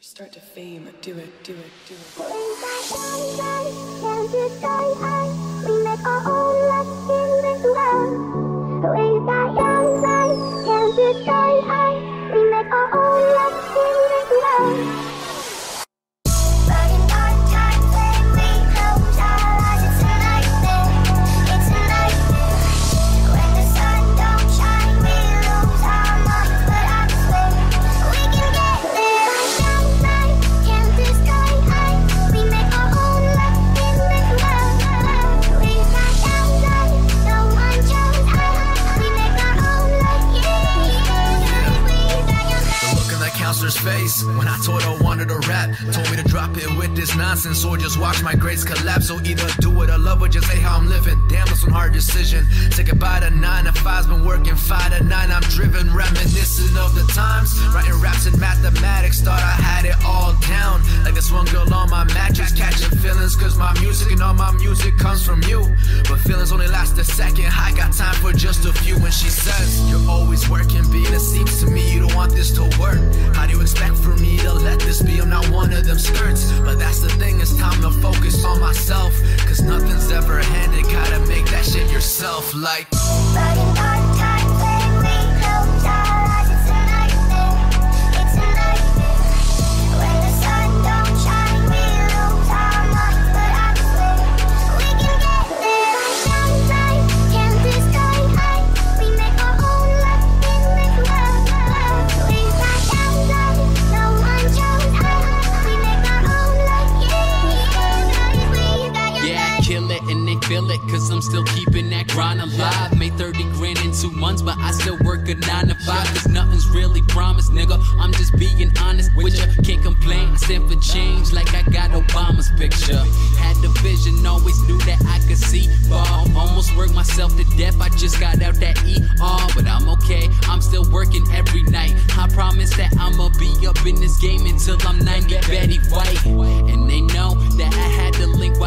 start to fame, do it, do it, do it. Face when I told her I wanted to rap. Told me to drop it with this nonsense or just watch my grades collapse. So either do it or love or just say how I'm living. Damn, that's one hard decision. Take Say goodbye to nine to five's been working five to nine. I'm driven, reminiscent of the times. Writing raps in mathematics, thought I had it all down. Like this one girl on my mattress, catching feelings. Cause my music and all my music comes from you. But feelings only last a second. I got time for just a few when she says, You're always working, being it seems to me want this to work. How do you expect for me to let this be? I'm not one of them skirts. But that's the thing, it's time to focus on myself. Cause nothing's ever handed, gotta make that shit yourself. Like, cause I'm still keeping that grind alive. Made 30 grand in two months, but I still work a 9 to 5, cause nothing's really promised, nigga. I'm just being honest with ya. Can't complain, I stand for change like I got Obama's picture. Had the vision, always knew that I could see far. Almost worked myself to death, I just got out that ER, but I'm okay. I'm still working every night. I promise that I'ma be up in this game until I'm 90, Betty White. And they know that I had to link